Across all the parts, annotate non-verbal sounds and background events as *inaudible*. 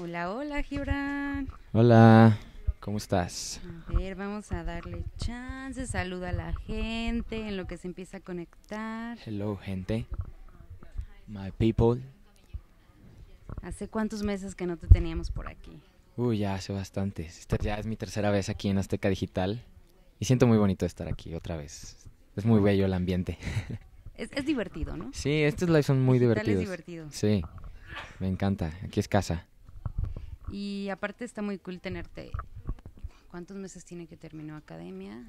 Hola, hola, Gibran. Hola, ¿cómo estás? A ver, vamos a darle chance. Saluda a la gente en lo que se empieza a conectar. Hello, gente. My people. ¿Hace cuántos meses que no te teníamos por aquí? Uy, ya hace bastantes. Esta ya es mi tercera vez aquí en Azteca Digital. Y siento muy bonito estar aquí otra vez. Es muy bello el ambiente. *laughs* Es, es divertido, ¿no? Sí, estos lives son muy divertidos. Es divertido. Sí, me encanta. Aquí es casa. Y aparte está muy cool tenerte. ¿Cuántos meses tiene que terminó academia?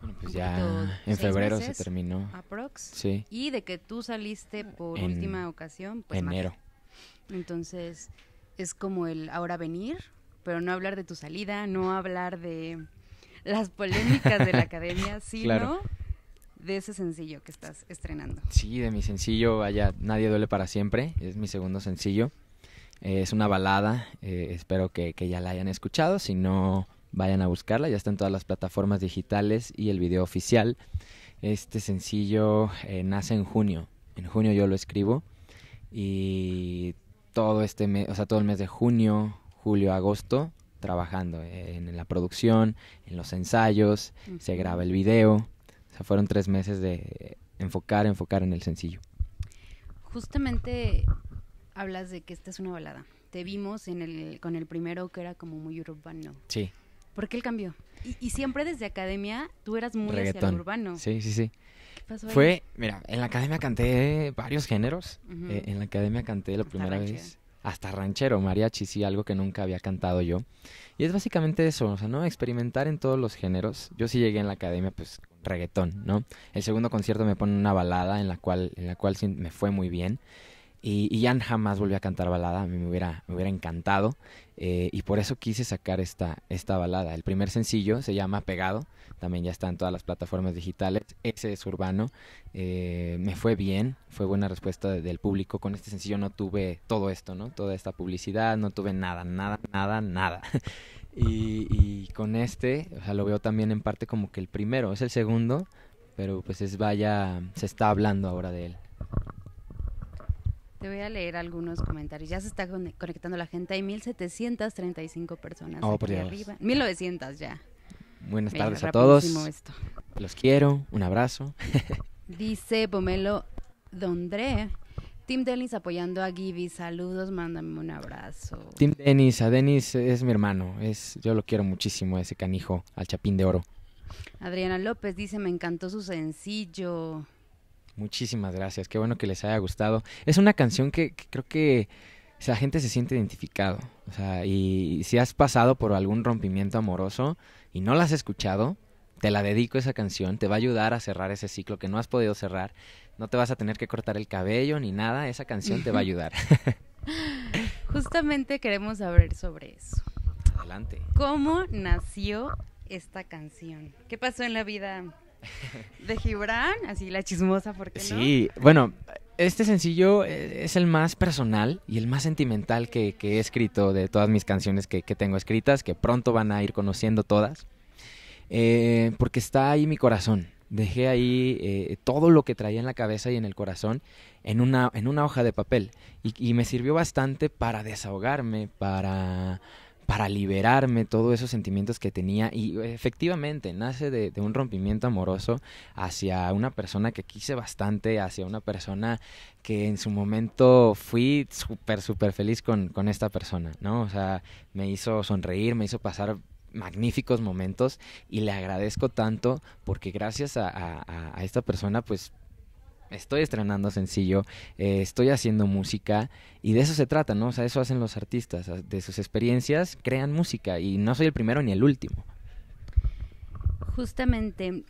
Bueno, pues ya en febrero meses. se terminó. Aprox. Sí, Y de que tú saliste por En última ocasión, pues más. enero. Entonces, es como el ahora venir, pero no hablar de tu salida, no hablar de las polémicas de la *laughs* academia, sino Claro. de ese sencillo que estás estrenando. Sí, de mi sencillo, vaya, Nadie duele para siempre, es mi segundo sencillo. Eh, es una balada, eh, espero que, que ya la hayan escuchado, si no, vayan a buscarla, ya está en todas las plataformas digitales y el video oficial. Este sencillo eh, nace en junio, en junio yo lo escribo y todo este mes, o sea, todo el mes de junio, julio, agosto, trabajando en la producción, en los ensayos, se graba el video. O sea, fueron tres meses de enfocar, enfocar en el sencillo. Justamente hablas de que esta es una balada. Te vimos en el, con el primero que era como muy urbano. Sí, ¿Por qué el cambio? Y, y siempre desde academia tú eras muy hacia reggaetón. lo urbano. Sí, sí, sí. ¿Qué pasó ahí? Fue, mira, en la academia canté varios géneros. Ujú. Eh, en la academia canté la Hasta primera ranchero. vez. Hasta ranchero, mariachi, sí, algo que nunca había cantado yo. Y es básicamente eso, o sea, ¿no? Experimentar en todos los géneros. Yo sí llegué en la academia, pues, reggaetón, ¿no? El segundo concierto me pone una balada en la cual, en la cual sí me fue muy bien. Y, y ya jamás volví a cantar balada, a mí me hubiera, me hubiera encantado. eh, y por eso quise sacar esta, esta balada. El primer sencillo se llama Pegado, también ya está en todas las plataformas digitales. Ese es urbano. Eh, me fue bien, fue buena respuesta de- del público. Con este sencillo no tuve todo esto, ¿no? Toda esta publicidad, no tuve nada, nada, nada, nada. *laughs* y, y con este, o sea, lo veo también en parte como que el primero, es el segundo, pero pues es vaya, se está hablando ahora de él. Te voy a leer algunos comentarios. Ya se está con- conectando la gente. Hay 1735 personas. Oh, por aquí Dios. arriba. 1900 ya. Buenas Mira, tardes a todos. esto. Los quiero, un abrazo. *laughs* Dice Pomelo Dondré. Tim Dennis apoyando a Gibby. Saludos, mándame un abrazo. Tim Denis, a Denis es mi hermano, es, yo lo quiero muchísimo, ese canijo, al chapín de oro. Adriana López dice, me encantó su sencillo. Muchísimas gracias, qué bueno que les haya gustado. Es una canción que, que creo que o sea, la gente se siente identificado. O sea, y si has pasado por algún rompimiento amoroso y no la has escuchado, te la dedico esa canción, te va a ayudar a cerrar ese ciclo que no has podido cerrar. No te vas a tener que cortar el cabello ni nada, esa canción te va a ayudar. *laughs* Justamente queremos saber sobre eso. Adelante. ¿Cómo nació esta canción? ¿Qué pasó en la vida *laughs* de Gibran? Así la chismosa, ¿por qué no? Sí, bueno, este sencillo eh, es el más personal y el más sentimental que, he escrito de todas mis canciones que, tengo escritas, que pronto van a ir conociendo todas, eh, porque está ahí mi corazón. Dejé ahí eh, todo lo que traía en la cabeza y en el corazón en una, en una hoja de papel y me sirvió bastante para desahogarme, para, para liberarme todos esos sentimientos que tenía y efectivamente nace de, un rompimiento amoroso hacia una persona que quise bastante, hacia una persona que en su momento fui súper, súper feliz con, con esta persona, ¿no? O sea, me hizo sonreír, me hizo pasar magníficos momentos y le agradezco tanto porque gracias a esta persona pues estoy estrenando sencillo, eh, estoy haciendo música y de eso se trata, ¿no? O sea, eso hacen los artistas, de sus experiencias crean música y no soy el primero ni el último. Justamente,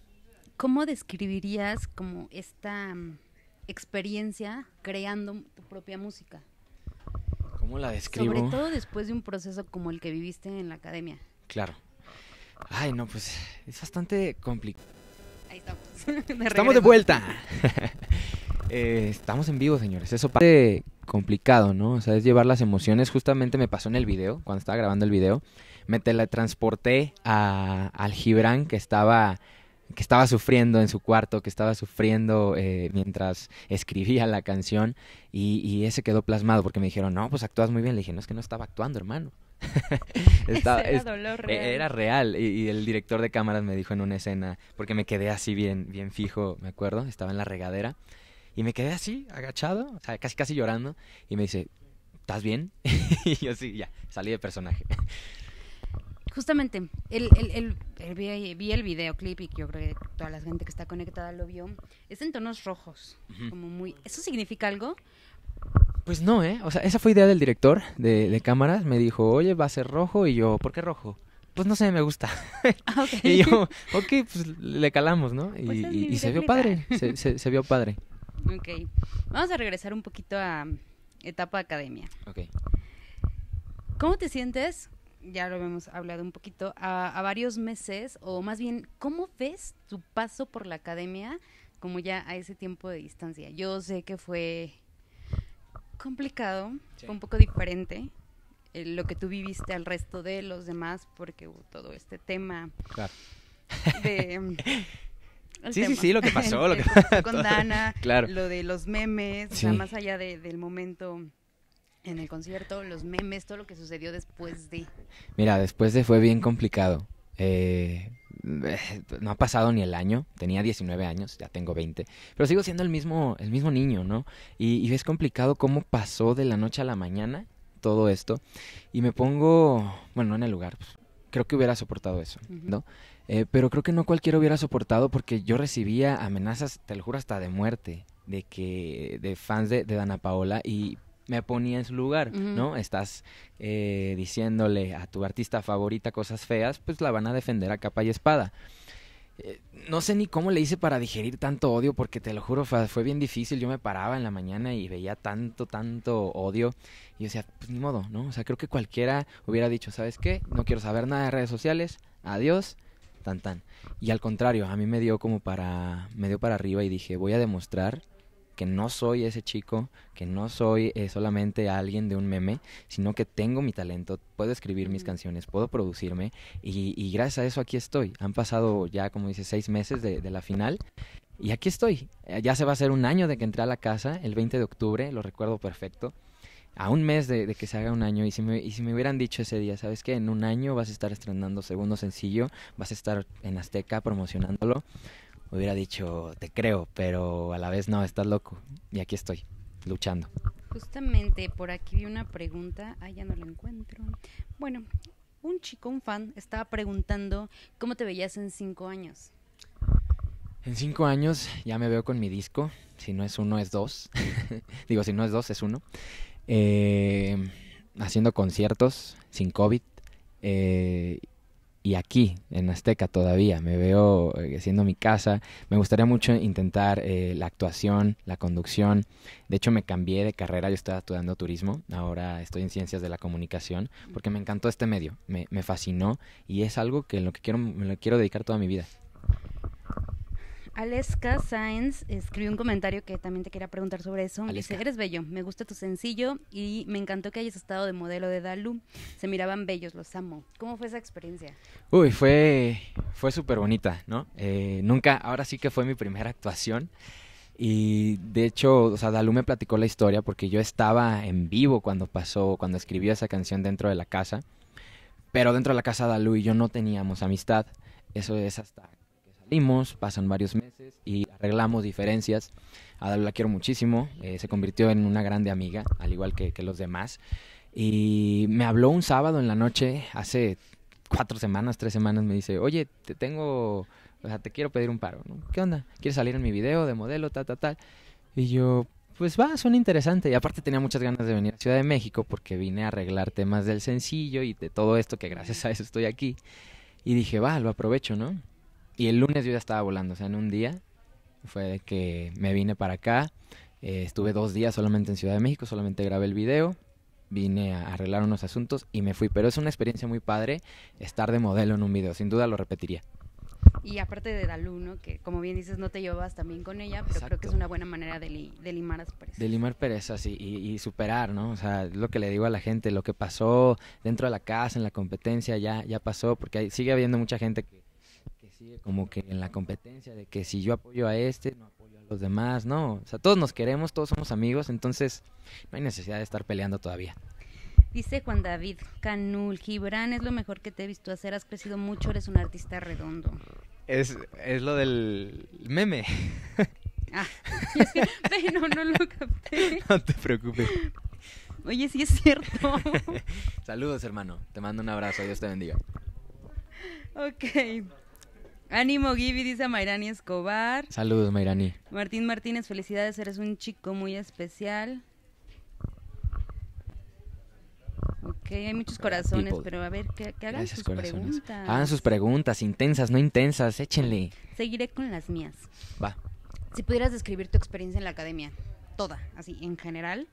¿cómo describirías como esta mm, experiencia creando tu propia música? ¿Cómo la describo? Sobre todo después de un proceso como el que viviste en la academia. Claro. Ay, no, pues es bastante complicado. Ahí estamos. *laughs* Estamos de vuelta. *laughs* Eh, estamos en vivo, señores. Eso parece complicado, ¿no? O sea, es llevar las emociones. Justamente me pasó en el video, cuando estaba grabando el video. Me teletransporté a, al Gibran que estaba que estaba sufriendo en su cuarto, que estaba sufriendo eh, mientras escribía la canción y, y, ese quedó plasmado porque me dijeron, no, pues actúas muy bien. Le dije, no, es que no estaba actuando, hermano. *laughs* estaba, era, dolor real. era real. Y, y, el director de cámaras me dijo en una escena, porque me quedé así bien, bien fijo, me acuerdo, estaba en la regadera y me quedé así, agachado, o sea, casi casi llorando y me dice, ¿estás bien? *laughs* y yo sí, ya, salí de personaje. Justamente, el, el, el, vi, vi, el videoclip y yo creo que toda la gente que está conectada lo vio. Es en tonos rojos, como muy... ¿Eso significa algo? Pues no, ¿eh? O sea, esa fue idea del director de, de cámaras. Me dijo, oye, va a ser rojo. Y yo, ¿por qué rojo? Pues no sé, me gusta. *laughs* Ah, okay. *laughs* y yo, ok, pues le calamos, ¿no? Y, Pues y- y se vio padre, se, se, se vio padre. Ok, vamos a regresar un poquito a etapa academia. Ok. ¿Cómo te sientes? Ya lo hemos hablado un poquito, a, a varios meses, o más bien, ¿cómo ves tu paso por la academia como ya a ese tiempo de distancia? Yo sé que fue complicado, Sí. fue un poco diferente eh, lo que tú viviste al resto de los demás, porque hubo todo este tema Claro. de... *laughs* Sí, sí, tema. sí, lo que pasó, lo que- *laughs* pasó *laughs* con. Dana, Claro. lo de los memes, o sea, Sí. más allá de- del momento en el concierto, los memes, todo lo que sucedió después de... Mira, después de fue bien complicado. Eh, eh, no ha pasado ni el año, tenía 19 años, ya tengo 20, pero sigo siendo el mismo, el mismo niño, ¿no? Y, y es complicado cómo pasó de la noche a la mañana todo esto. Y me pongo, bueno, no en el lugar, pues, creo que hubiera soportado eso, Ujú. ¿no? Eh, pero creo que no cualquiera hubiera soportado porque yo recibía amenazas, te lo juro, hasta de muerte, de que, de fans de, de Dana Paola y me ponía en su lugar. ¿no? Estás eh, diciéndole a tu artista favorita cosas feas, pues la van a defender a capa y espada. Eh, no sé ni cómo le hice para digerir tanto odio, porque te lo juro, fue, fue bien difícil. Yo me paraba en la mañana y veía tanto, tanto odio. Y yo decía, pues ni modo, ¿no? O sea, creo que cualquiera hubiera dicho, ¿sabes qué? No quiero saber nada de redes sociales, adiós, tan tan. Y al contrario, a mí me dio como para, me dio para arriba y dije, voy a demostrar que no soy ese chico, que no soy eh, solamente alguien de un meme, sino que tengo mi talento, puedo escribir mis canciones, puedo producirme y, y gracias a eso aquí estoy. Han pasado ya, como dice, seis meses de, de la final y aquí estoy. Eh, Ya se va a hacer un año de que entré a la casa, el 20 de octubre, lo recuerdo perfecto. A un mes de, de que se haga un año y si, me, y si me hubieran dicho ese día, ¿sabes qué? En un año vas a estar estrenando segundo sencillo, vas a estar en Azteca promocionándolo, hubiera dicho, te creo, pero a la vez no, estás loco. Y aquí estoy, luchando. Justamente por aquí vi una pregunta, ah, ya no la encuentro. Bueno, un chico, un fan, estaba preguntando cómo te veías en cinco años. En cinco años ya me veo con mi disco. Si no es uno, es dos. *laughs* Digo, si no es dos, es uno. Eh, haciendo conciertos sin COVID. eh, y aquí, en Azteca todavía. Me veo eh, siendo mi casa. Me gustaría mucho intentar eh, la actuación, la conducción. De hecho, me cambié de carrera. Yo estaba estudiando turismo. Ahora estoy en ciencias de la comunicación. Porque me encantó este medio. Me, me fascinó. Y es algo que en lo que quiero, me lo quiero dedicar toda mi vida. Aleska Sáenz escribió un comentario que también te quería preguntar sobre eso. Aleska. Dice, eres bello, me gusta tu sencillo y me encantó que hayas estado de modelo de Dalu. Se miraban bellos, los amo. ¿Cómo fue esa experiencia? Uy, fue, fue súper bonita, ¿no? Eh, nunca, ahora sí que fue mi primera actuación. Y de hecho, o sea, Dalú me platicó la historia porque yo estaba en vivo cuando pasó, cuando escribió esa canción dentro de la casa. Pero dentro de la casa Dalú y yo no teníamos amistad. Eso es hasta pasan varios meses y arreglamos diferencias. A Dalú la quiero muchísimo, eh, se convirtió en una grande amiga, al igual que, que los demás. Y me habló un sábado en la noche, hace cuatro semanas, tres semanas, me dice, oye, te tengo, o sea, te quiero pedir un paro, ¿no? ¿Qué onda? ¿Quieres salir en mi video de modelo, tal, tal, tal? Y yo, pues va, suena interesante. Y aparte tenía muchas ganas de venir a Ciudad de México porque vine a arreglar temas del sencillo y de todo esto, que gracias a eso estoy aquí. Y dije, va, lo aprovecho, ¿no? Y el lunes yo ya estaba volando, o sea, en un día fue de que me vine para acá. eh, estuve dos días solamente en Ciudad de México, solamente grabé el video, vine a arreglar unos asuntos y me fui. Pero es una experiencia muy padre estar de modelo en un video, sin duda lo repetiría. Y aparte de Dalu, ¿no? Que como bien dices, no te llevas también con ella, pero creo que es una buena manera de, li- de limar asperezas. De limar perezas y, y, y superar, ¿no? O sea, es lo que le digo a la gente, lo que pasó dentro de la casa, en la competencia, ya, ya pasó, porque hay- sigue habiendo mucha gente que sigue como que en la competencia de que si yo apoyo a este, no apoyo a los demás, no. O sea, todos nos queremos, todos somos amigos, entonces no hay necesidad de estar peleando todavía. Dice Juan David Canul, Gibran es lo mejor que te he visto hacer, has crecido mucho, eres un artista redondo. Es, es lo del meme. *laughs* Ah, *laughs* es que, no, no lo capté. *laughs* no te preocupes. Oye, sí es cierto. Saludos, hermano. Te mando un abrazo. Dios te bendiga. ok. Ánimo, Gibi, dice Mayrani Escobar. Saludos, Mayrani. Martín Martínez, felicidades, eres un chico muy especial. Ok, hay muchos corazones, People. pero a ver, que, que hagan Gracias, sus corazones. preguntas. Hagan sus preguntas, intensas, no intensas, échenle. Seguiré con las mías. Va. Si pudieras describir tu experiencia en la academia, toda, así, en general,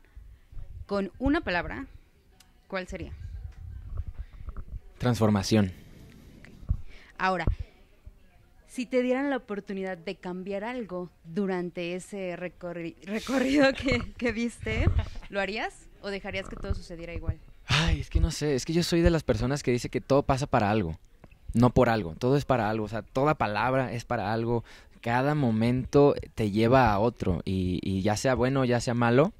con una palabra, ¿cuál sería? Transformación. Ahora, si te dieran la oportunidad de cambiar algo durante ese recorri- recorrido que, viste, ¿lo harías o dejarías que todo sucediera igual? Ay, es que no sé, es que yo soy de las personas que dice que todo pasa para algo, no por algo, todo es para algo, o sea, toda palabra es para algo, cada momento te lleva a otro y, ya sea bueno o ya sea malo,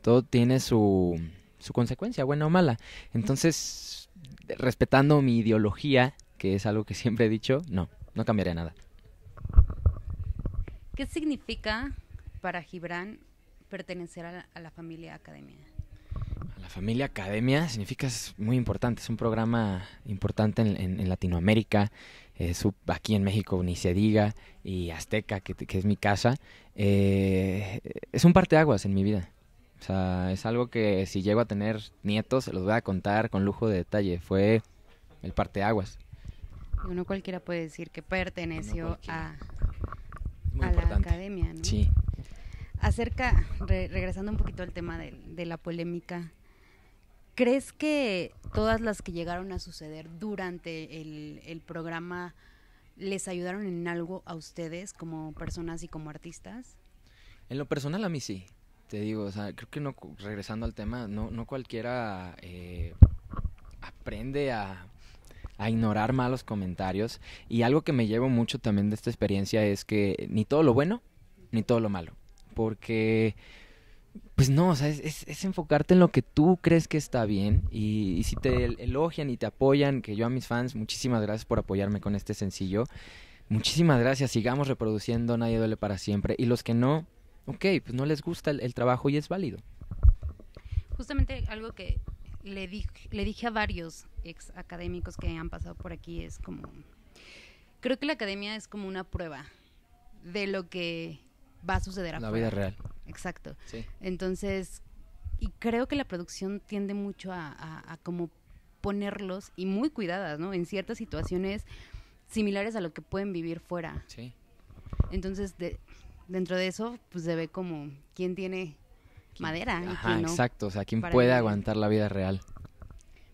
todo tiene su, su consecuencia, buena o mala. Entonces, respetando mi ideología, que es algo que siempre he dicho, no, no cambiaría nada. ¿Qué significa para Gibran pertenecer a la, a la familia academia? La familia Academia significa es muy importante, es un programa importante en, en- en Latinoamérica, eh, aquí en México ni se diga, y Azteca, que, que es mi casa, eh, es un parteaguas en mi vida. O sea, es algo que si llego a tener nietos, se los voy a contar con lujo de detalle. Fue el parteaguas. Digo, no cualquiera puede decir que perteneció a, la academia, ¿no? Sí. Acerca, re- regresando un poquito al tema de, de la polémica, ¿crees que todas las que llegaron a suceder durante el, el programa les ayudaron en algo a ustedes como personas y como artistas? En lo personal a mí sí, te digo, o sea, creo que no, regresando al tema, no, no cualquiera eh, aprende a, a ignorar malos comentarios y algo que me llevo mucho también de esta experiencia es que ni todo lo bueno, ni todo lo malo, porque pues no, o sea, es, enfocarte en lo que tú crees que está bien y, si te el- elogian y te apoyan, que yo a mis fans, muchísimas gracias por apoyarme con este sencillo. Muchísimas gracias, sigamos reproduciendo Nadie duele para siempre. Y los que no, ok, pues no les gusta el trabajo y es válido. Justamente algo que le dije, le dije a varios ex académicos que han pasado por aquí es como, creo que la academia es como una prueba de lo que va a suceder La afuera. vida real. Exacto. Sí. Entonces, y creo que la producción tiende mucho a, a, a como ponerlos y muy cuidadas, ¿no? En ciertas situaciones similares a lo que pueden vivir fuera. Sí. Entonces, de, dentro de eso, pues se ve como quién tiene madera Ajá, no. exacto. O sea, ¿quién para puede aguantar la vida real?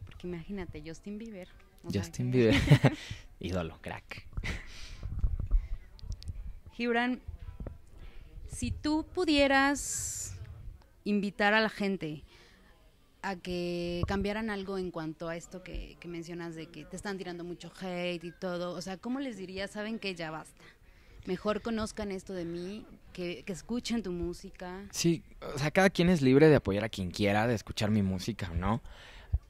Porque imagínate, Justin Bieber. Justin que- Bieber. *laughs* *laughs* Ídolo, crack. Gibran, si tú pudieras invitar a la gente a que cambiaran algo en cuanto a esto que, que mencionas de que te están tirando mucho hate y todo, o sea, ¿cómo les dirías? Saben que ya basta. Mejor conozcan esto de mí, que, que escuchen tu música. Sí, o sea, cada quien es libre de apoyar a quien quiera, de escuchar mi música o no.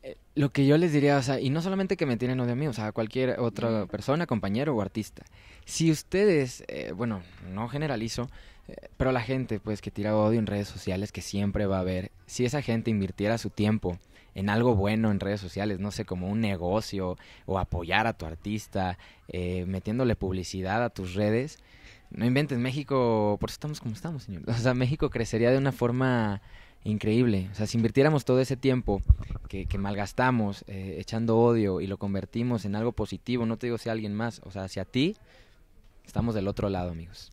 Eh, Lo que yo les diría, o sea, y no solamente que me tienen odio a mí, o sea, a cualquier otra persona, compañero o artista. Si ustedes, eh, bueno, no generalizo, eh, pero la gente, pues, que tira odio en redes sociales, que siempre va a haber, si esa gente invirtiera su tiempo en algo bueno en redes sociales, no sé, como un negocio o apoyar a tu artista, eh, metiéndole publicidad a tus redes, no inventes, México, por eso estamos como estamos, señor. O sea, México crecería de una forma increíble. O sea, si invirtiéramos todo ese tiempo que, que malgastamos eh, echando odio y lo convertimos en algo positivo, no te digo si alguien más, o sea, hacia ti, estamos del otro lado, amigos.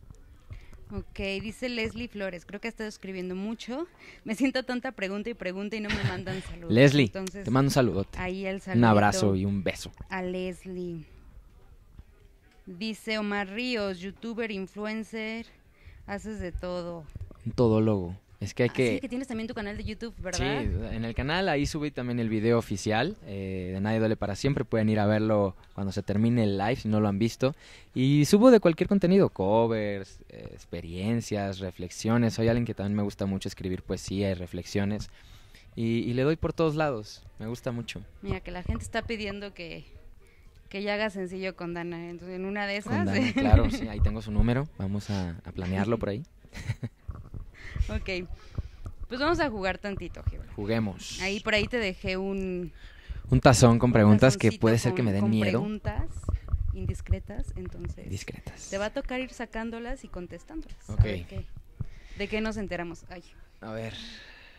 Ok, dice Leslie Flores, creo que ha estado escribiendo mucho. Me siento tanta pregunta y pregunta y no me mandan *laughs* saludos. Leslie, Entonces, te mando un saludote. ahí el Un saludito abrazo y un beso. a Leslie. Dice Omar Ríos, youtuber, influencer, haces de todo. Un todólogo. Es que hay Ah, que... sí, que tienes también tu canal de YouTube, Sí, ¿verdad? en el canal ahí subí también el video oficial eh, de Nadie Duele para Siempre. Pueden ir a verlo cuando se termine el live si no lo han visto. Y subo de cualquier contenido, covers, eh, experiencias, reflexiones. Soy alguien que también me gusta mucho escribir poesía y reflexiones. Y, y le doy por todos lados. Me gusta mucho. Mira, que la gente está pidiendo que, que ya haga sencillo con Dana. Entonces, en una de esas. Con Dana, claro, sí, ahí *laughs* tengo su número. Vamos a, a planearlo por ahí. *laughs* ok. Pues vamos a jugar tantito, Gibran. Juguemos. Ahí por ahí te dejé un Un tazón con preguntas que puede ser que con- me den con miedo. preguntas indiscretas, entonces Discretas. te va a tocar ir sacándolas y contestándolas. Ok. qué- ¿De qué nos enteramos? Ay, A ver,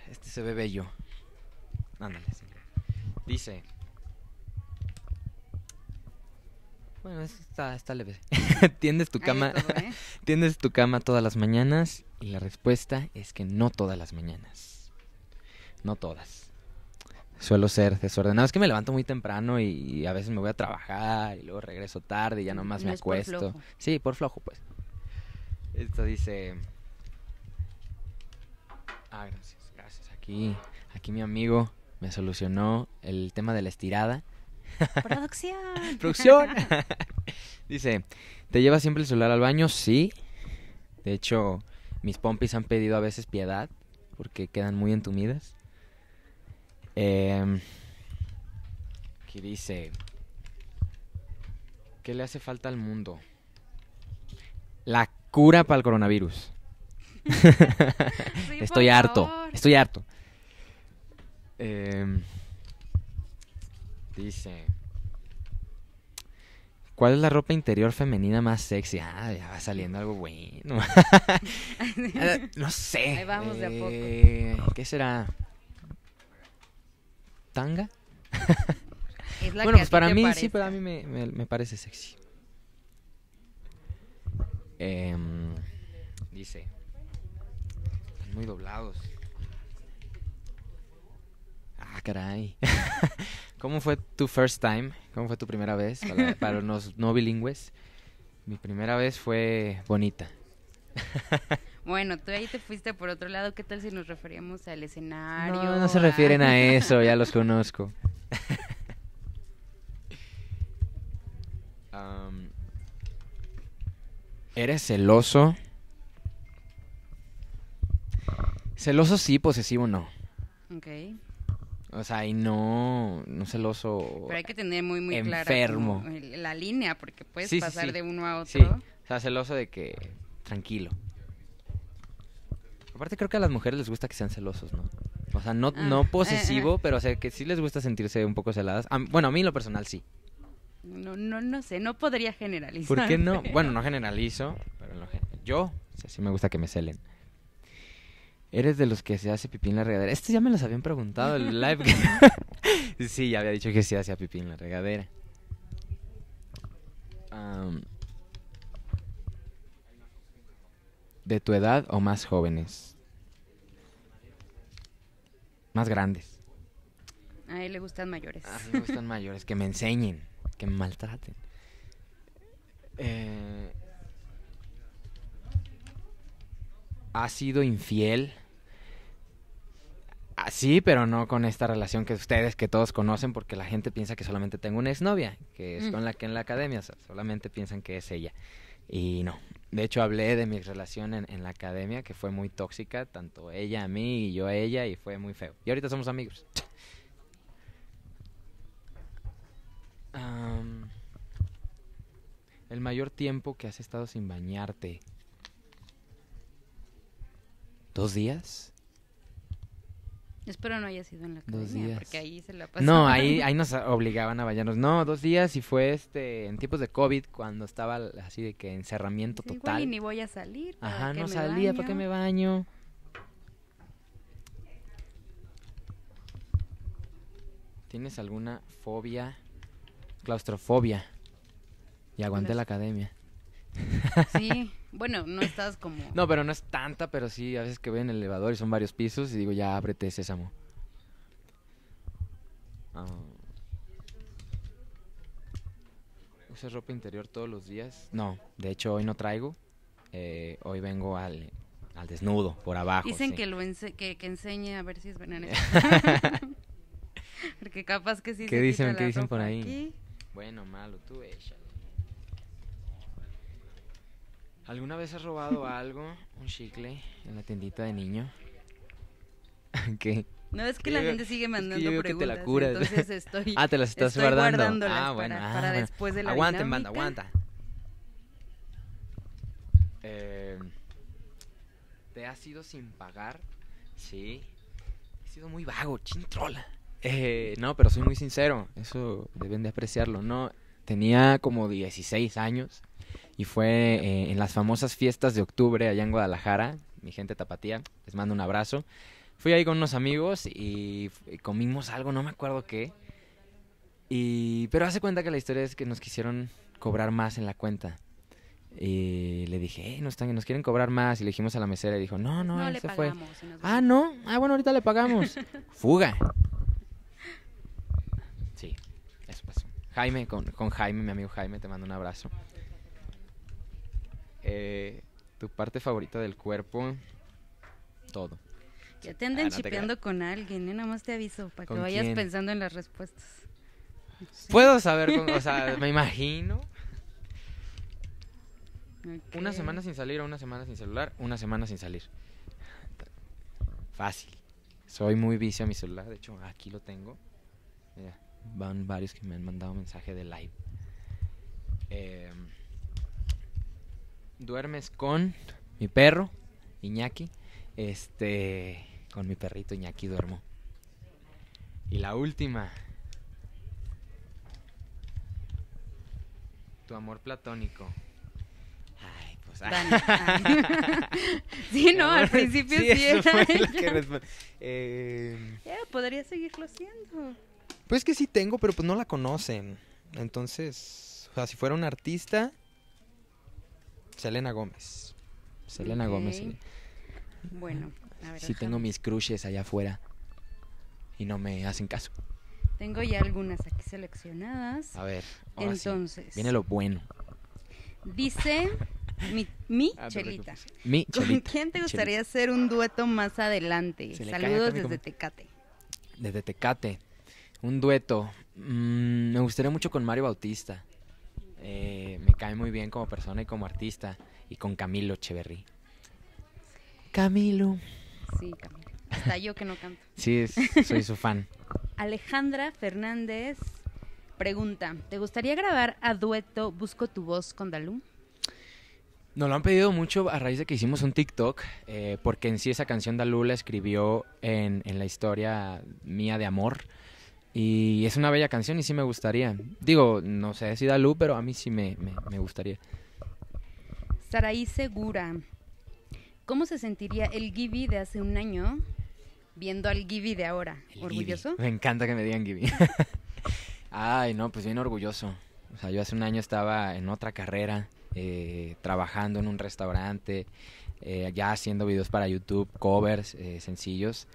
este se ve bello. Ándale, sí. Dice. Bueno, está, está leve. *laughs* tiendes tu cama, todo, ¿eh? *laughs* tiendes tu cama todas las mañanas y la respuesta es que no todas las mañanas. No todas. Suelo ser desordenado. Es que me levanto muy temprano y, y a veces me voy a trabajar y luego regreso tarde y ya nomás No me por acuesto. flojo. Sí, por flojo, pues. Esto dice. Ah, gracias, gracias. Aquí, aquí mi amigo me solucionó el tema de la estirada. *laughs* Producción. ¡Producción! *laughs* Dice, ¿te llevas siempre el celular al baño? Sí. De hecho, mis pompis han pedido a veces piedad porque quedan muy entumidas. Em, aquí dice, ¿qué le hace falta al mundo? La cura para el coronavirus. *laughs* Sí, estoy harto, favor. estoy harto. Em, dice, ¿cuál es la ropa interior femenina más sexy? Ah, ya va saliendo algo bueno. Eh, *laughs* no sé. Ahí vamos de a poco. eh, ¿Qué será? ¿Tanga? Es la bueno, que pues para mí sí, para mí me, me- me parece sexy. Em, dice, están muy doblados. Ah, caray. *laughs* ¿Cómo fue tu first time? ¿Cómo fue tu primera vez para, *laughs* para los no bilingües? Mi primera vez fue bonita. *laughs* Bueno, tú ahí te fuiste por otro lado. ¿Qué tal si nos referíamos al escenario? No, no se refieren a *laughs* eso, ya los conozco. Am, ¿Eres celoso? Celoso sí, posesivo no. Ok. O sea, y no, no celoso. Pero hay que tener muy, muy clara Enfermo. el- la línea, porque puedes Sí, sí, pasar sí. de uno a otro. Sí, o sea, celoso de que tranquilo. Aparte creo que a las mujeres les gusta que sean celosos, ¿no? O sea, no, Ah, no eh, posesivo, eh. pero o sea, que sí les gusta sentirse un poco celadas. A bueno, a mí en lo personal sí. No, no, no sé, no podría generalizar. ¿Por qué no? *laughs* Bueno, no generalizo, pero en lo gen- yo, o sea, sí me gusta que me celen. ¿Eres de los que se hace pipí en la regadera? Esto ya me los habían preguntado en el live. *laughs* sí, ya había dicho que se hacía pipí en la regadera. ¿De tu edad o más jóvenes? Más grandes. A él le gustan mayores. A mí me gustan mayores, que me enseñen, que me maltraten. Eh, ¿Ha sido infiel? Ah, sí, pero no con esta relación que ustedes, que todos conocen, porque la gente piensa que solamente tengo una exnovia, que es Mm. con la que en la academia, o sea, solamente piensan que es ella. Y no. De hecho, hablé de mi relación en, en la academia, que fue muy tóxica, tanto ella a mí y yo a ella, y fue muy feo. Y ahorita somos amigos. Am, el mayor tiempo que has estado sin bañarte. ¿Dos días? Espero no haya sido en la Dos academia, días. porque ahí se la pasaban. No, ahí, ahí nos *laughs* obligaban a bañarnos. No, dos días y fue este en tiempos de COVID, cuando estaba así de que encerramiento Sí, igual total. y ni voy a salir. ¿para Ajá, qué no me salía, ¿para qué me baño? ¿Tienes alguna fobia? Claustrofobia. Y aguanté Las- la academia. Sí, *laughs* bueno, no estás como... No, pero no es tanta, pero sí, a veces que voy en el elevador y son varios pisos y digo, ya ábrete sésamo. Ah. ¿Usas ropa interior todos los días? No, de hecho hoy no traigo. Eh, hoy vengo al, al desnudo, por abajo. Dicen sí. que lo ense- que, que enseñe a ver si es veneno. *laughs* *laughs* Porque capaz que sí ¿Qué se dicen- quita qué la dicen por ropa ahí? aquí. Bueno, malo, tú échale. ¿Alguna vez has robado *laughs* algo, un chicle, en la tiendita de niño? *laughs* ¿Qué? No, es que Que la yo- gente sigue es que mandando yo veo que te preguntas. la curas. Entonces *laughs* estoy, Ah, te las estás estoy guardando. guardándolas ah, bueno. para, ah, para bueno. después de la Aguanten, banda, aguanta. Eh, ¿Te has ido sin pagar? Sí. He sido muy vago, chintrola. Eh, no, pero soy muy sincero. Eso deben de apreciarlo. No, tenía como 16 años y fue eh, en las famosas fiestas de octubre allá en Guadalajara. Mi gente tapatía, les mando un abrazo. Fui ahí con unos amigos y, comimos algo, no me acuerdo qué. Y, pero hace cuenta que la historia es que nos quisieron cobrar más en la cuenta. Y le dije, "Eh, nos, están, nos quieren cobrar más. Y le dijimos a la mesera y dijo, no, no, No, él le se fue. pagamos. Ah, no. Ah, bueno, ahorita le pagamos. *laughs* Fuga. Sí, eso pasó. Jaime, con, con Jaime, mi amigo Jaime, te mando un abrazo. Eh, tu parte favorita del cuerpo, todo. Ya te andan Ah, no te chipeando con alguien, ¿eh? Nada más te aviso para que ¿Con vayas quién? pensando en las respuestas. Sí. *laughs* Puedo saber, con- o sea, me imagino. Una semana sin salir o una semana sin celular, una semana sin salir. Fácil. Soy muy vicio a mi celular, de hecho aquí lo tengo. Mira, van varios que me han mandado mensaje de live. Eh, duermes con mi perro, Iñaki. Este, con mi perrito Iñaki duermo. Y la última. Tu amor platónico. Ay, pues. Ah. *laughs* sí, no, al principio sí, eso era ella. Eh, Ya, podría seguirlo siendo. Pues que sí tengo, pero pues no la conocen. Entonces, o sea, si fuera un artista, Selena Gómez. Selena Gómez. Sí. Bueno, a ver. Sí tengo mis crushes allá afuera. Y no me hacen caso. Tengo ya algunas aquí seleccionadas. A ver. ahora sí. Entonces, Viene lo bueno. dice *laughs* mi, mi Ah, Chelita. Mi ¿Con chelita. quién te Chelita. gustaría hacer un dueto más adelante? Saludos desde Tecate. Desde Tecate. Un dueto. Mm, me gustaría mucho con Mario Bautista. Cae muy bien como persona y como artista. Y con Camilo Echeverry. Camilo. Sí, Camila. Hasta yo que no canto. *laughs* Sí, es- soy su fan. *laughs* Alejandra Fernández pregunta, ¿te gustaría grabar a dueto Busco tu voz con Dalú? Nos lo han pedido mucho a raíz de que hicimos un TikTok, eh, porque en sí esa canción Dalú la escribió en, en la historia mía de amor. Y es una bella canción y sí me gustaría. Digo, no sé si Dalú, pero a mí sí me, me, me gustaría. Saraí Segura, ¿cómo se sentiría el Gibi de hace un año viendo al Gibi de ahora? El ¿Orgulloso? Gibi. Me encanta que me digan Gibi. *laughs* Ay, no, pues bien orgulloso. O sea, yo hace un año estaba en otra carrera, eh, trabajando en un restaurante, eh, ya haciendo videos para YouTube, covers eh, sencillos,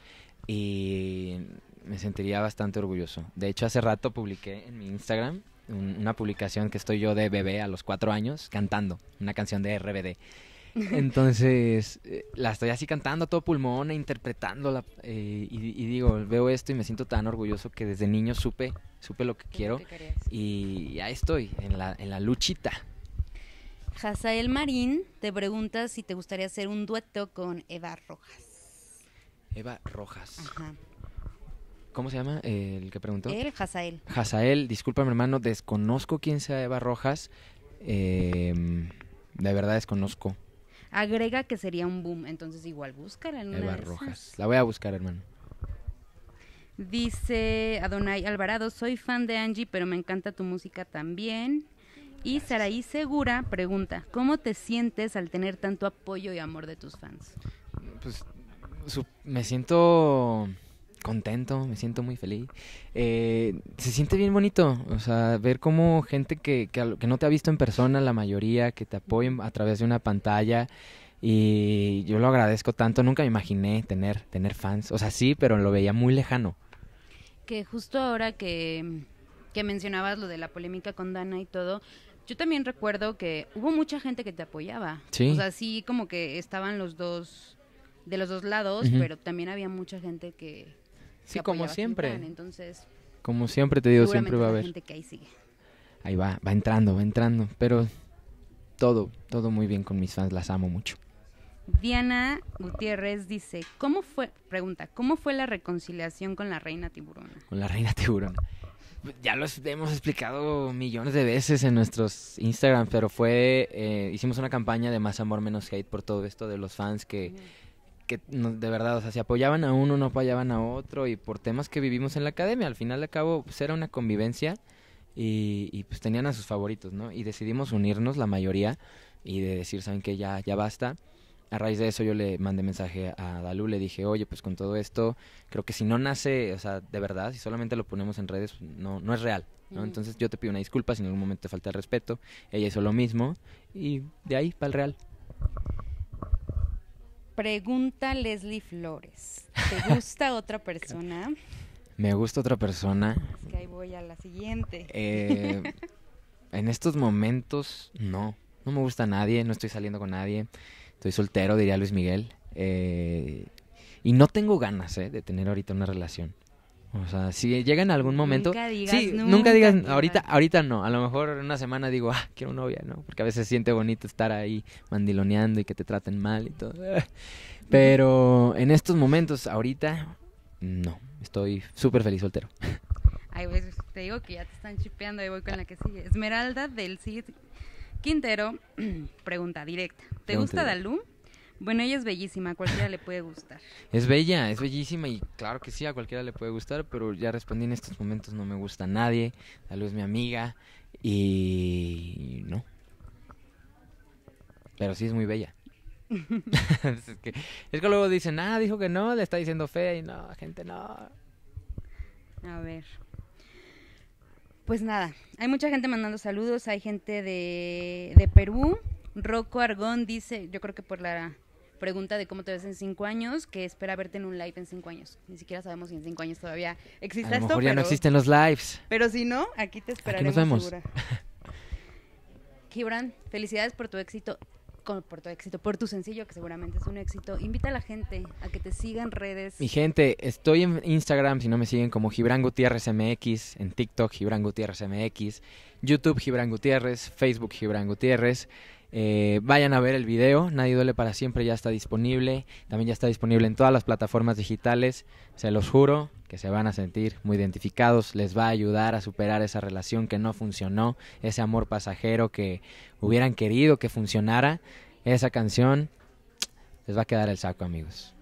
y me sentiría bastante orgulloso. De hecho, hace rato publiqué en mi Instagram un- una publicación que estoy yo de bebé a los cuatro años cantando una canción de RBD. *laughs* Entonces, eh, la estoy así cantando a todo pulmón e interpretándola. eh, y, y digo, veo esto y me siento tan orgulloso que desde niño supe, supe lo que ¿Qué es lo quiero. que? Y ahí estoy, en la, en la luchita. Hazael Marín te pregunta si te gustaría hacer un dueto con Eva Rojas. Eva Rojas. Ajá. ¿Cómo se llama eh, el que preguntó? Él, Hazael. Hazael, discúlpame hermano, desconozco quién sea Eva Rojas. Eh, de verdad desconozco Agrega que sería un boom, entonces igual búscala en Eva. Rojas. La voy a buscar, hermano. Dice Adonai Alvarado, soy fan de Angie, pero me encanta tu música también. Y Saraí Segura pregunta, ¿cómo te sientes al tener tanto apoyo y amor de tus fans? Pues me siento contento, me siento muy feliz. Eh, se siente bien bonito, o sea, ver como gente que, que, que no te ha visto en persona, la mayoría, que te apoyen a través de una pantalla. Y yo lo agradezco tanto, nunca me imaginé tener, tener fans. O sea, sí, pero lo veía muy lejano. Que justo ahora que, que mencionabas lo de la polémica con Dana y todo, yo también recuerdo que hubo mucha gente que te apoyaba. Sí. O sea, sí como que estaban los dos, de los dos lados, pero también había mucha gente que... Sí, como siempre. Entonces, Como siempre te digo, siempre va a haber. gente que ahí sigue. Ahí va, va entrando, va entrando. Pero todo, todo muy bien con mis fans, las amo mucho. Diana Gutiérrez dice, ¿cómo fue, pregunta, ¿cómo fue la reconciliación con la reina tiburona? Con la reina tiburón. Ya lo hemos explicado millones de veces en nuestros Instagram, pero fue, eh, hicimos una campaña de más amor, menos hate por todo esto de los fans que, que de verdad, o sea, si apoyaban a uno, no apoyaban a otro y por temas que vivimos en la academia, al final de cabo, pues era una convivencia y, y, pues tenían a sus favoritos, ¿no? Y decidimos unirnos la mayoría y de decir, ¿saben qué? Ya, ya basta. A raíz de eso yo le mandé mensaje a Dalu, le dije, oye, pues con todo esto, creo que si no nace, o sea, de verdad, si solamente lo ponemos en redes, no, no es real, ¿no? Entonces yo te pido una disculpa si en algún momento te falta el respeto. Ella hizo lo mismo y de ahí para el real. Pregunta Leslie Flores, ¿te gusta *laughs* otra persona? Me gusta otra persona. Es que ahí voy a la siguiente. Eh, en estos momentos, no. No me gusta nadie, no estoy saliendo con nadie. Estoy soltero, diría Luis Miguel. Eh, y no tengo ganas eh, de tener ahorita una relación. O sea, si llega en algún momento... Nunca digas sí, nunca, nunca digas, ahorita, ahorita no. A lo mejor en una semana digo, ah, quiero novia, ¿no? Porque a veces siente bonito estar ahí mandiloneando y que te traten mal y todo. *laughs* Pero en estos momentos, ahorita, no. Estoy súper feliz soltero. Ay, pues, te digo que ya te están chipeando, ahí voy con la que sigue. Esmeralda del Cid Quintero, *clears throat* pregunta directa. ¿Te Pregunta gusta. Dalú? Bueno, ella es bellísima, a cualquiera le puede gustar. Es bella, es bellísima y claro que sí, a cualquiera le puede gustar, pero ya respondí en estos momentos no me gusta a nadie, Dalu es mi amiga y no. Pero sí es muy bella. *laughs* es, que, es que luego dicen, ah, dijo que no, le está diciendo fea y no, gente no. A ver. Pues nada, hay mucha gente mandando saludos, hay gente de, de Perú. Rocco Argón dice, yo creo que por la pregunta de cómo te ves en cinco años, que espera verte en un live en cinco años. Ni siquiera sabemos si en cinco años todavía existe A lo esto, mejor ya no pero- existen los lives. Pero si no, aquí te esperaremos. vemos. segura. *laughs* Gibran, felicidades por tu éxito, por tu éxito, por tu sencillo, que seguramente es un éxito. Invita a la gente a que te siga en redes. Mi gente, estoy en Instagram, si no me siguen, como Gibran Gutiérrez MX, en TikTok Gibran Gutiérrez MX, YouTube Gibran Gutiérrez, Facebook Gibran Gutiérrez. Eh, vayan a ver el video, Nadie duele para siempre ya está disponible, también ya está disponible en todas las plataformas digitales, se los juro que se van a sentir muy identificados, les va a ayudar a superar esa relación que no funcionó, ese amor pasajero que hubieran querido que funcionara, esa canción les va a quedar el saco amigos.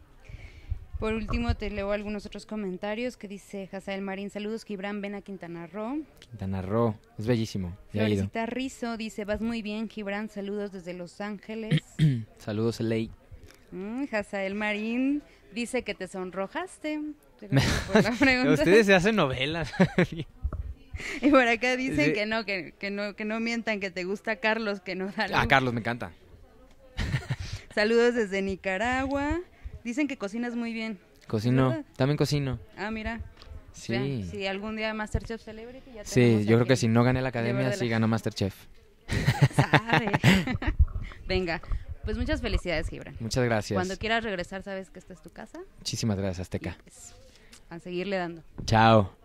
Por último, te leo algunos otros comentarios que dice Hazael Marín. Saludos, Gibran, ven a Quintana Roo. Quintana Roo, es bellísimo. Florecita Rizo dice, vas muy bien, Gibran. Saludos desde Los Ángeles. *clears throat* Saludos, Ley. Mm, Hazael Marín dice que te sonrojaste. *laughs* Ustedes se hacen novelas. *laughs* *laughs* Y por acá dicen Sí. que no, que, que no, que no mientan, que te gusta Carlos, que no da ah. Carlos, me encanta. Saludos desde Nicaragua. Dicen que cocinas muy bien. Cocino, ¿Verdad? también cocino. Ah, mira. Sí. Ya, si algún día Masterchef Celebrity ya Sí, yo creo que si no gané la de academia, sí la- ganó Masterchef. Sabe. *laughs* *laughs* Venga, pues muchas felicidades, Gibran. Muchas gracias. Cuando quieras regresar, sabes que esta es tu casa. Muchísimas gracias, Azteca. pues, a seguirle dando. Chao.